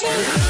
Shake.